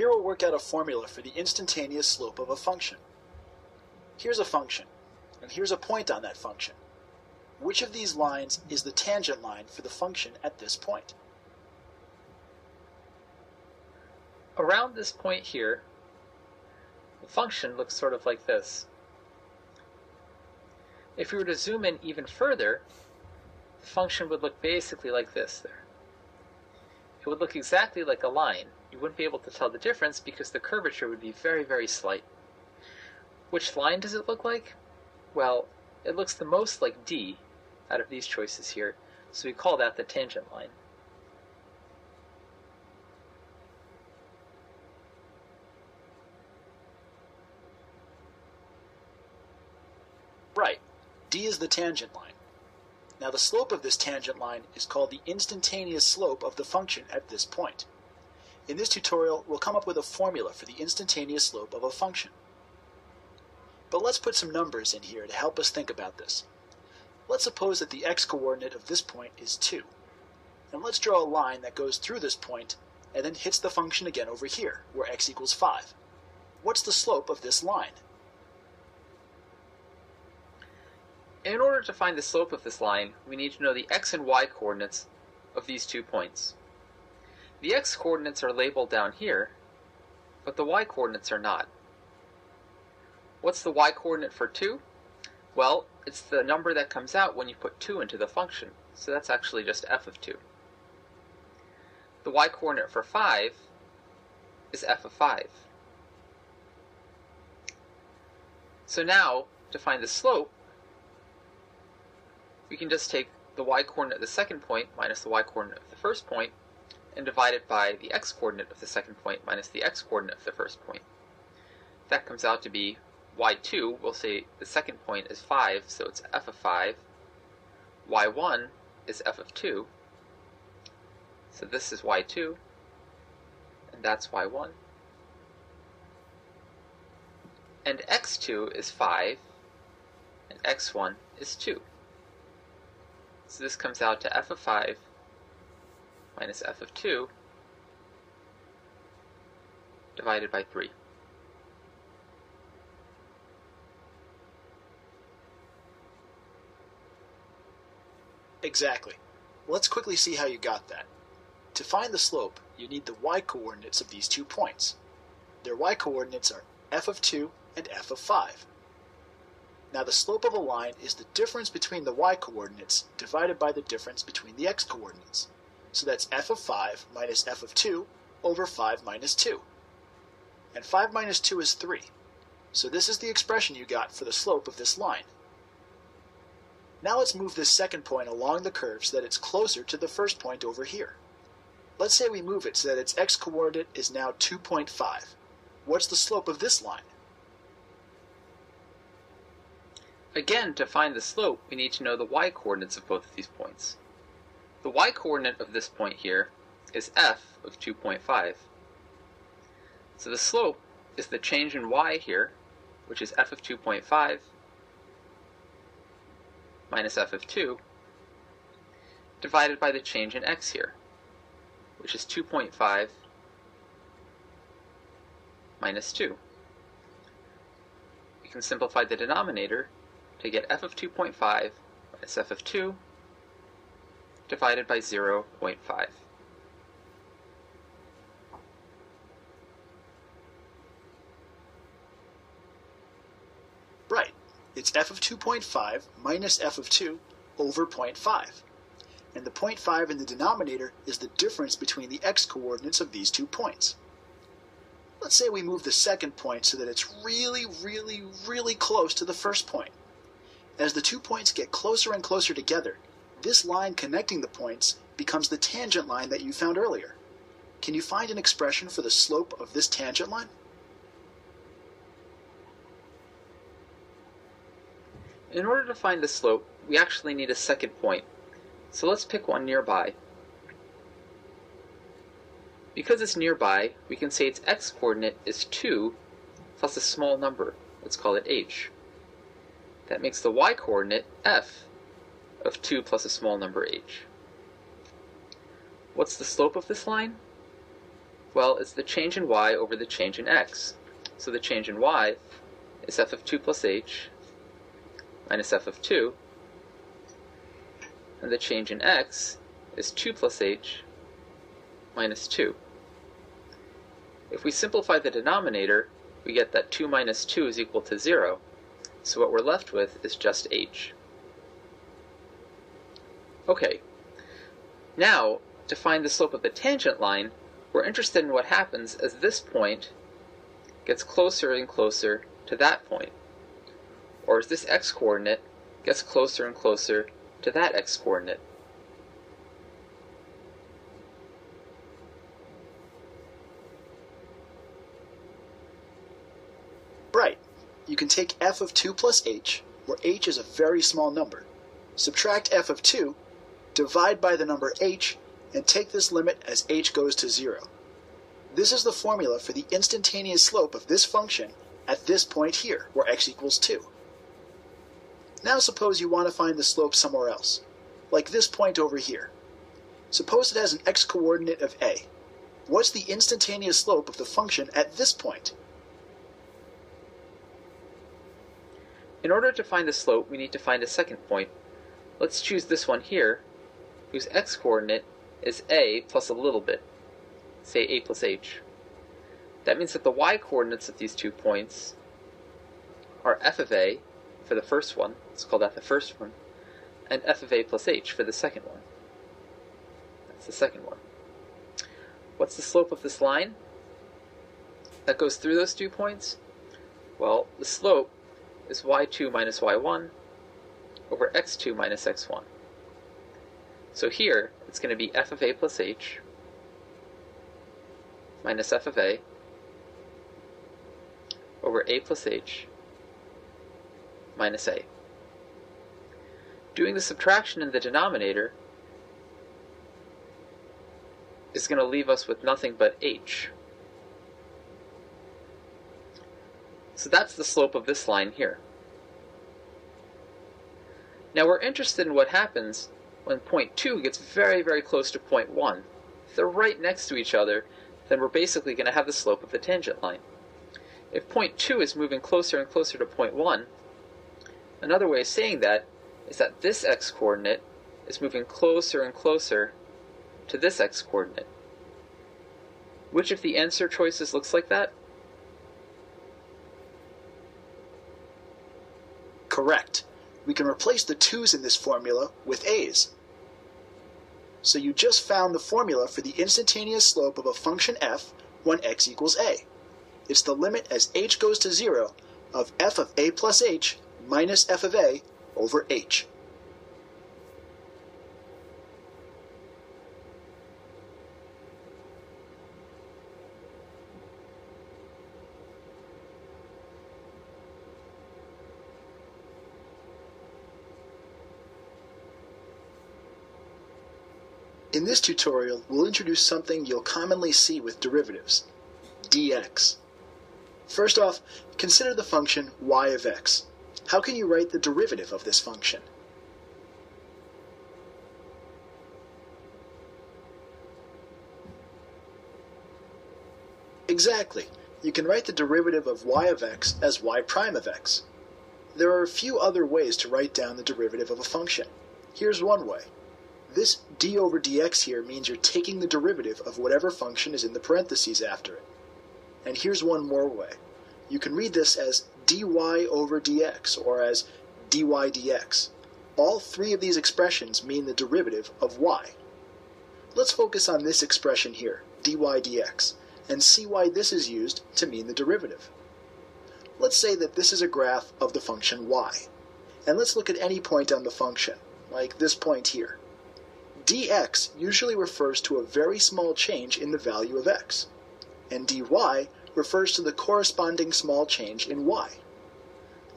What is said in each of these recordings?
Here we'll work out a formula for the instantaneous slope of a function. Here's a function, and here's a point on that function. Which of these lines is the tangent line for the function at this point? Around this point here, the function looks sort of like this. If we were to zoom in even further, the function would look basically like this there. It would look exactly like a line. You wouldn't be able to tell the difference because the curvature would be very, very slight. Which line does it look like? Well, it looks the most like D out of these choices here, so we call that the tangent line. Right, D is the tangent line. Now the slope of this tangent line is called the instantaneous slope of the function at this point. In this tutorial, we'll come up with a formula for the instantaneous slope of a function. But let's put some numbers in here to help us think about this. Let's suppose that the x-coordinate of this point is 2. And let's draw a line that goes through this point and then hits the function again over here, where x equals 5. What's the slope of this line? In order to find the slope of this line, we need to know the x and y coordinates of these two points. The x coordinates are labeled down here, but the y coordinates are not. What's the y coordinate for 2? Well, it's the number that comes out when you put 2 into the function, so that's actually just f of 2. The y coordinate for 5 is f of 5. So now, to find the slope, we can just take the y coordinate of the second point minus the y coordinate of the first point and divide it by the x coordinate of the second point minus the x coordinate of the first point. That comes out to be y2, we'll say the second point is 5, so it's f of 5. y1 is f of 2. So this is y2, and that's y1. And x2 is 5, and x1 is 2. So this comes out to f of 5 minus f of 2 divided by 3. Exactly. Let's quickly see how you got that. To find the slope, you need the y-coordinates of these two points. Their y-coordinates are f of 2 and f of 5. Now the slope of a line is the difference between the y-coordinates divided by the difference between the x-coordinates. So that's f of 5 minus f of 2 over 5 minus 2. And 5 minus 2 is 3. So this is the expression you got for the slope of this line. Now let's move this second point along the curve so that it's closer to the first point over here. Let's say we move it so that its x-coordinate is now 2.5. What's the slope of this line? Again, to find the slope, we need to know the y-coordinates of both of these points. The y-coordinate of this point here is f of 2.5. So the slope is the change in y here, which is f of 2.5, minus f of 2 divided by the change in x here, which is 2.5 minus 2. We can simplify the denominator to get f of 2.5 minus f of 2 divided by 0.5. Right. It's f of 2.5 minus f of 2 over 0.5. And the 0.5 in the denominator is the difference between the x-coordinates of these two points. Let's say we move the second point so that it's really, really, really close to the first point. As the two points get closer and closer together, this line connecting the points becomes the tangent line that you found earlier. Can you find an expression for the slope of this tangent line? In order to find the slope, we actually need a second point. So let's pick one nearby. Because it's nearby, we can say its x-coordinate is 2 plus a small number. Let's call it h. That makes the y-coordinate f of 2 plus a small number h. What's the slope of this line? Well, it's the change in y over the change in x. So the change in y is f of 2 plus h minus f of 2, and the change in x is 2 plus h minus 2. If we simplify the denominator, we get that 2 minus 2 is equal to 0, so what we're left with is just h. Okay, now to find the slope of the tangent line, we're interested in what happens as this point gets closer and closer to that point, or as this x-coordinate gets closer and closer to that x-coordinate. Right. You can take f of 2 plus h, where h is a very small number, subtract f of 2, divide by the number h, and take this limit as h goes to 0. This is the formula for the instantaneous slope of this function at this point here, where x equals 2. Now suppose you want to find the slope somewhere else, like this point over here. Suppose it has an x-coordinate of a. What's the instantaneous slope of the function at this point? In order to find the slope, we need to find a second point. Let's choose this one here, whose x-coordinate is a plus a little bit, say a plus h. That means that the y-coordinates of these two points are f of a for the first one, it's called f the first one, and f of a plus h for the second one. That's the second one. What's the slope of this line that goes through those two points? Well, the slope is y2 minus y1 over x2 minus x1. So here, it's going to be f of a plus h minus f of a over a plus h minus a. Doing the subtraction in the denominator is going to leave us with nothing but h. So that's the slope of this line here. Now we're interested in what happens when point 2 gets very, very close to point 1. If they're right next to each other, then we're basically going to have the slope of the tangent line. If point 2 is moving closer and closer to point 1, another way of saying that is that this x-coordinate is moving closer and closer to this x-coordinate. Which of the answer choices looks like that? Correct. We can replace the 2's in this formula with a's. So you just found the formula for the instantaneous slope of a function f when x equals a. It's the limit as h goes to 0 of f of a plus h minus f of a over h. In this tutorial, we'll introduce something you'll commonly see with derivatives, dx. First off, consider the function y of x. How can you write the derivative of this function? Exactly. You can write the derivative of y of x as y prime of x. There are a few other ways to write down the derivative of a function. Here's one way. This d over dx here means you're taking the derivative of whatever function is in the parentheses after it. And here's one more way. You can read this as dy over dx, or as dy dx. All three of these expressions mean the derivative of y. Let's focus on this expression here, dy dx, and see why this is used to mean the derivative. Let's say that this is a graph of the function y. And let's look at any point on the function, like this point here dx usually refers to a very small change in the value of x, and dy refers to the corresponding small change in y.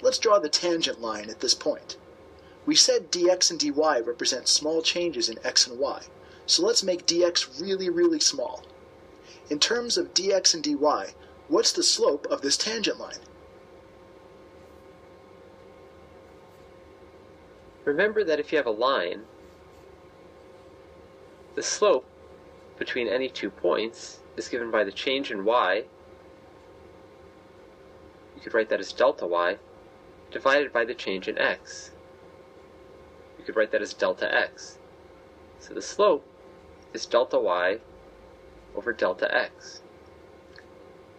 Let's draw the tangent line at this point. We said dx and dy represent small changes in x and y, so let's make dx really, really small. In terms of dx and dy, what's the slope of this tangent line? Remember that if you have a line, the slope between any two points is given by the change in y, you could write that as delta y, divided by the change in x. You could write that as delta x. So the slope is delta y over delta x.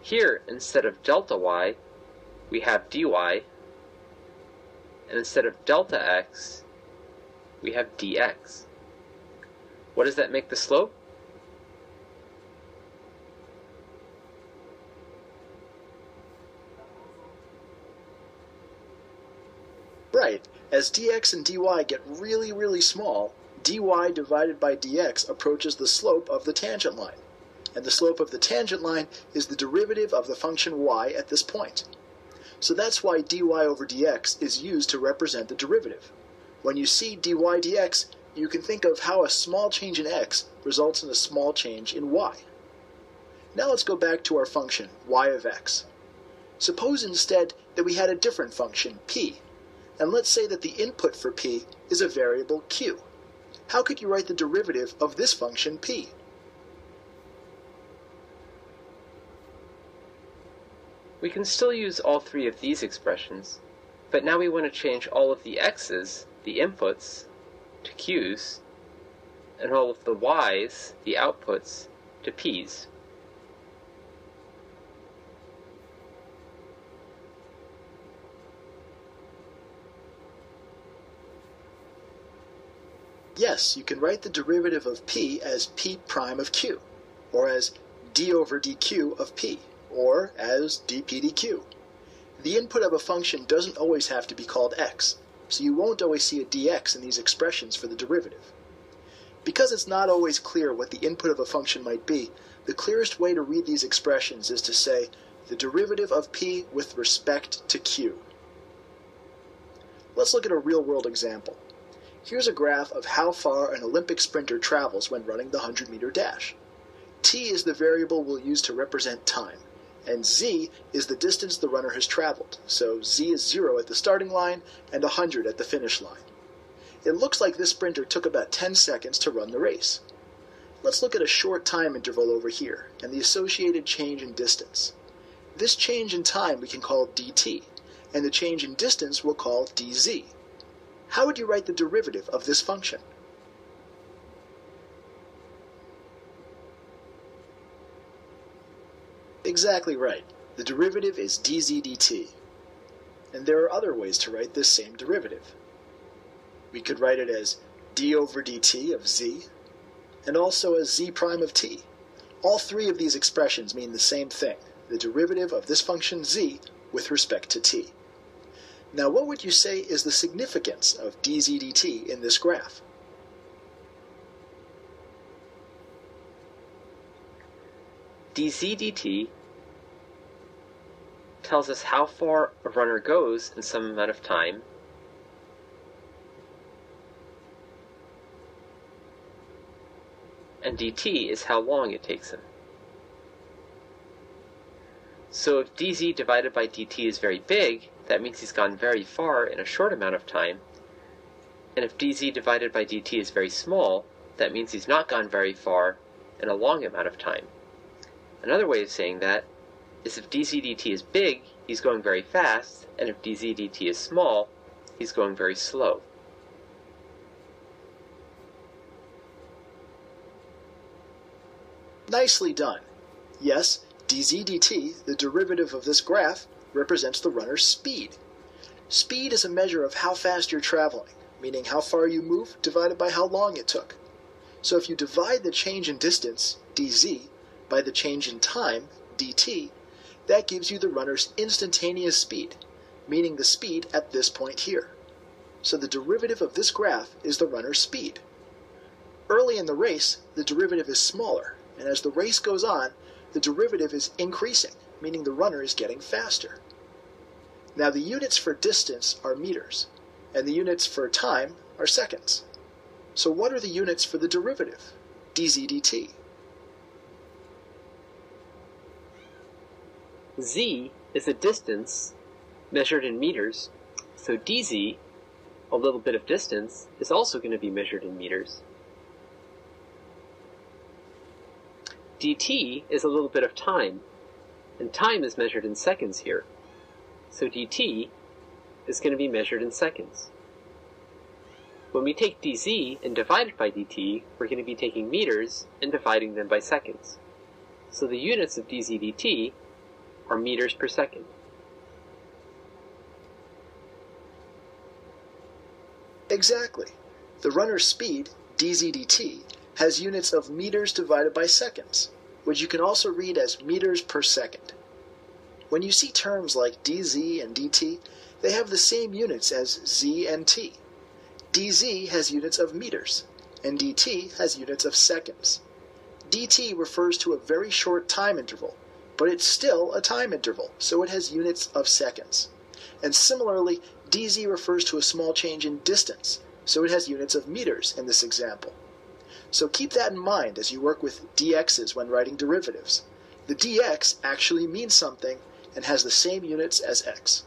Here, instead of delta y, we have dy, and instead of delta x, we have dx. What does that make the slope? Right, as dx and dy get really, really small, dy divided by dx approaches the slope of the tangent line. And the slope of the tangent line is the derivative of the function y at this point. So that's why dy over dx is used to represent the derivative. When you see dy dx, you can think of how a small change in x results in a small change in y. Now let's go back to our function, y of x. Suppose instead that we had a different function, p, and let's say that the input for p is a variable q. How could you write the derivative of this function p? We can still use all three of these expressions, but now we want to change all of the x's, the inputs, to q's, and all of the y's, the outputs, to p's. Yes, you can write the derivative of p as p prime of q, or as d over dq of p, or as dp dq. The input of a function doesn't always have to be called x, so you won't always see a dx in these expressions for the derivative. Because it's not always clear what the input of a function might be, the clearest way to read these expressions is to say the derivative of p with respect to q. Let's look at a real-world example. Here's a graph of how far an Olympic sprinter travels when running the 100 meter dash. T is the variable we'll use to represent time, and Z is the distance the runner has traveled, so Z is 0 at the starting line and 100 at the finish line. It looks like this sprinter took about 10 seconds to run the race. Let's look at a short time interval over here, and the associated change in distance. This change in time we can call dt, and the change in distance we'll call dz. How would you write the derivative of this function? Exactly right. The derivative is dz dt. And there are other ways to write this same derivative. We could write it as d over dt of z, and also as z prime of t. All three of these expressions mean the same thing, the derivative of this function z with respect to t. Now what would you say is the significance of dz dt in this graph? Dz dt tells us how far a runner goes in some amount of time and dt is how long it takes him. So if dz divided by dt is very big, that means he's gone very far in a short amount of time. And if dz divided by dt is very small, that means he's not gone very far in a long amount of time. Another way of saying that is if dz dt is big, he's going very fast, and if dz dt is small, he's going very slow. Nicely done. Yes, dz dt, the derivative of this graph, represents the runner's speed. Speed is a measure of how fast you're traveling, meaning how far you move divided by how long it took. So if you divide the change in distance, dz, by the change in time, dt, that gives you the runner's instantaneous speed, meaning the speed at this point here. So the derivative of this graph is the runner's speed. Early in the race, the derivative is smaller, and as the race goes on, the derivative is increasing, meaning the runner is getting faster. Now the units for distance are meters, and the units for time are seconds. So what are the units for the derivative, dz dt? Z is a distance measured in meters, so dz, a little bit of distance, is also going to be measured in meters. dt is a little bit of time, and time is measured in seconds here. So dt is going to be measured in seconds. When we take dz and divide it by dt, we're going to be taking meters and dividing them by seconds. So the units of dz dt are meters per second. Exactly. The runner's speed, dz dt, has units of meters divided by seconds, which you can also read as meters per second. When you see terms like dz and dt, they have the same units as z and t. dz has units of meters, and dt has units of seconds. dt refers to a very short time interval, but it's still a time interval, so it has units of seconds. And similarly, dz refers to a small change in distance, so it has units of meters in this example. So keep that in mind as you work with dx's when writing derivatives. The dx actually means something and has the same units as x.